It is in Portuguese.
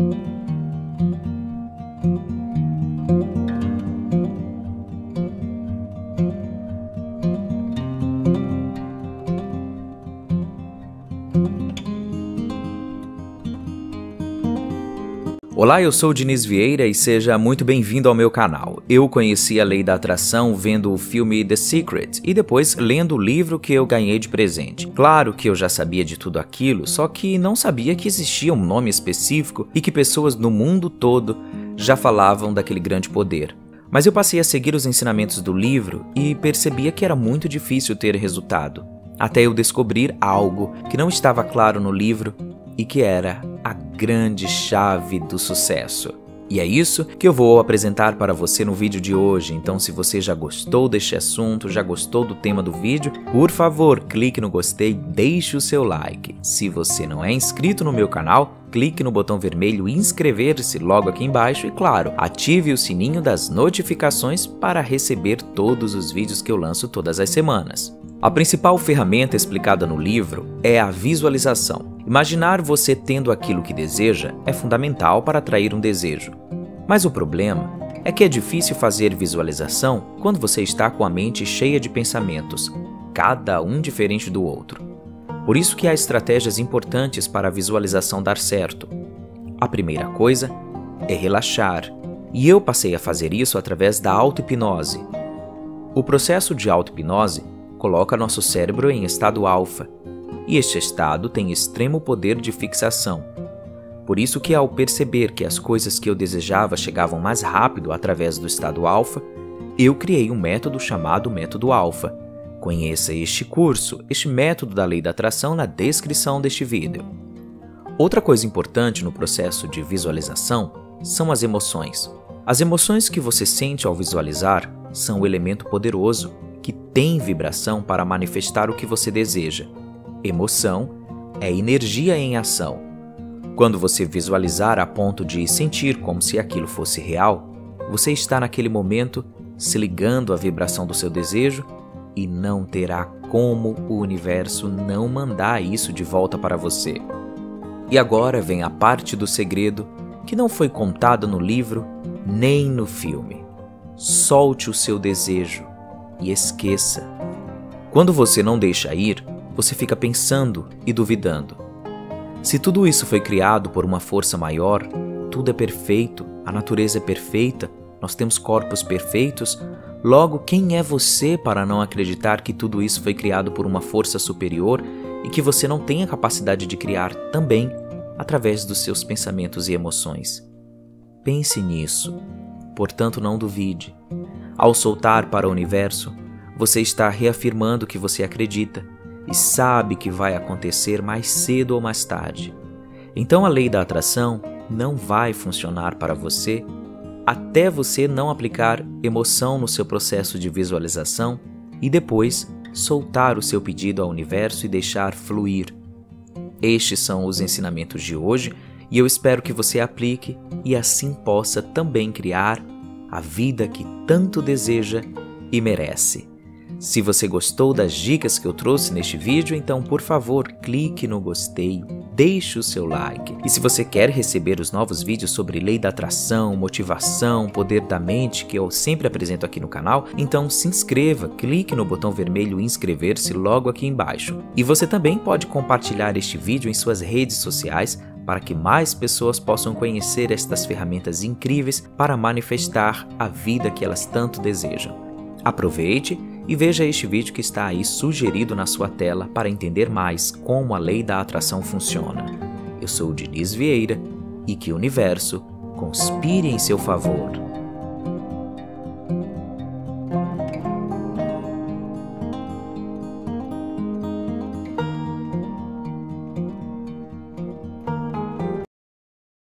thank you Olá, eu sou Diniz Vieira e seja muito bem-vindo ao meu canal. Eu conheci a lei da atração vendo o filme The Secret e depois lendo o livro que eu ganhei de presente. Claro que eu já sabia de tudo aquilo, só que não sabia que existia um nome específico e que pessoas no mundo todo já falavam daquele grande poder. Mas eu passei a seguir os ensinamentos do livro e percebia que era muito difícil ter resultado, até eu descobrir algo que não estava claro no livro e que era grande chave do sucesso. E é isso que eu vou apresentar para você no vídeo de hoje. Então, se você já gostou deste assunto, já gostou do tema do vídeo, por favor, clique no gostei, deixe o seu like. Se você não é inscrito no meu canal, clique no botão vermelho inscrever-se logo aqui embaixo e, claro, ative o sininho das notificações para receber todos os vídeos que eu lanço todas as semanas. A principal ferramenta explicada no livro é a visualização. Imaginar você tendo aquilo que deseja é fundamental para atrair um desejo. Mas o problema é que é difícil fazer visualização quando você está com a mente cheia de pensamentos, cada um diferente do outro. Por isso que há estratégias importantes para a visualização dar certo. A primeira coisa é relaxar, e eu passei a fazer isso através da auto-hipnose. O processo de auto-hipnose coloca nosso cérebro em estado alfa, e este estado tem extremo poder de fixação. Por isso que ao perceber que as coisas que eu desejava chegavam mais rápido através do estado alfa, eu criei um método chamado método alfa. Conheça este curso, este método da lei da atração na descrição deste vídeo. Outra coisa importante no processo de visualização são as emoções. As emoções que você sente ao visualizar são o elemento poderoso que tem vibração para manifestar o que você deseja. Emoção é energia em ação. Quando você visualizar a ponto de sentir como se aquilo fosse real, você está naquele momento se ligando à vibração do seu desejo e não terá como o universo não mandar isso de volta para você. E agora vem a parte do segredo que não foi contada no livro nem no filme. Solte o seu desejo e esqueça. Quando você não deixa ir, você fica pensando e duvidando. Se tudo isso foi criado por uma força maior, tudo é perfeito, a natureza é perfeita, nós temos corpos perfeitos, logo quem é você para não acreditar que tudo isso foi criado por uma força superior e que você não tem a capacidade de criar também através dos seus pensamentos e emoções? Pense nisso, portanto não duvide. Ao soltar para o universo, você está reafirmando que você acredita e sabe que vai acontecer mais cedo ou mais tarde. Então a lei da atração não vai funcionar para você até você não aplicar emoção no seu processo de visualização e depois soltar o seu pedido ao universo e deixar fluir. Estes são os ensinamentos de hoje e eu espero que você aplique e assim possa também criar a vida que tanto deseja e merece. Se você gostou das dicas que eu trouxe neste vídeo, então por favor clique no gostei, deixe o seu like. E se você quer receber os novos vídeos sobre lei da atração, motivação, poder da mente que eu sempre apresento aqui no canal, então se inscreva, clique no botão vermelho inscrever-se logo aqui embaixo. E você também pode compartilhar este vídeo em suas redes sociais para que mais pessoas possam conhecer estas ferramentas incríveis para manifestar a vida que elas tanto desejam. Aproveite e veja este vídeo que está aí sugerido na sua tela para entender mais como a lei da atração funciona. Eu sou o Diniz Vieira e que o universo conspire em seu favor.